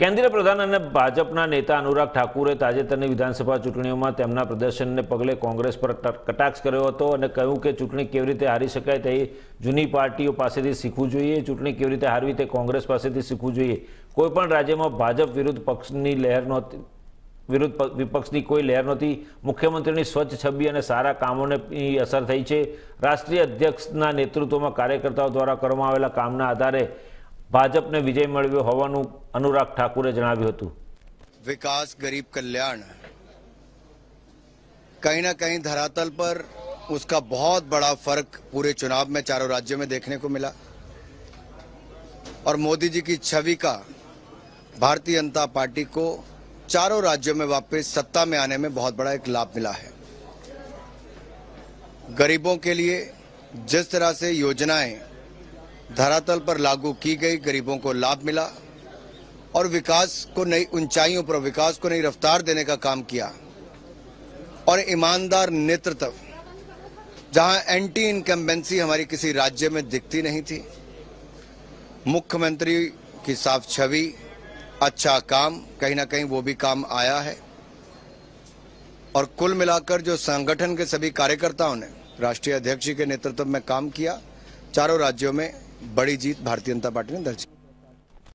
કેન્દ્રીય પ્રધાન અને ભાજપના નેતા અનુરાગ ઠાકુરે તાજેતરની વિધાનસભા ચૂંટણીઓમાં તેમના પ્રદર્શનને પગલે કોંગ્રેસ પર કટાક્ષ કર્યો હતો અને કહ્યું કે ચૂંટણી કેવી રીતે હારી શકાય તે જૂની પાર્ટીઓ પાસેથી શીખવું જોઈએ. ચૂંટણી કેવી રીતે હારવી તે કોંગ્રેસ પાસેથી શીખવું જોઈએ. કોઈપણ રાજ્યમાં ભાજપ વિરુદ્ધ પક્ષની લહેર નહોતી વિરુદ્ધ વિપક્ષની કોઈ લહેર નહોતી મુખ્યમંત્રીની સ્વચ્છ છબી અને સારા કામોને અસર થઈ છે. રાષ્ટ્રીય અધ્યક્ષના નેતૃત્વમાં કાર્યકર્તાઓ દ્વારા કરવામાં આવેલા કામના આધારે ભાજપને વિજય મળ્યો હોવાનું અનુરાગ ઠાકુરે જણાવ્યું હતું विकास गरीब कल्याण कहीं ना कहीं धरातल पर उसका बहुत बड़ा फर्क पूरे चुनाव में चारों राज्यों में देखने को मिला और मोदी जी की छवि का भारतीय जनता पार्टी को चारों राज्यों में वापस सत्ता में आने में बहुत बड़ा एक लाभ मिला है गरीबों के लिए जिस तरह से योजनाएं धरातल पर लागू की गई गरीबों को लाभ मिला और विकास को नई ऊंचाइयों पर विकास को नई रफ्तार देने का काम किया। और ईमानदार नेतृत्व, जहाँ एंटी इनकम्बेंसी हमारी किसी राज्य में दिखती नहीं थी, मुख्यमंत्री की साफ़ छवि अच्छा काम, कहीं ना कहीं वो भी काम आया है। और कुल मिलाकर जो संगठन के सभी कार्यकर्ताओं ने, राष्ट्रीय अध्यक्ष के नेतृत्व में काम किया, चारों राज्यों में बड़ी जीत भारतीय जनता पार्टी ने दर्ज